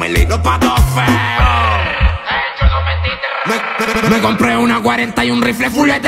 family, los patos feos. Me, me- me compré una 40 y un rifle full de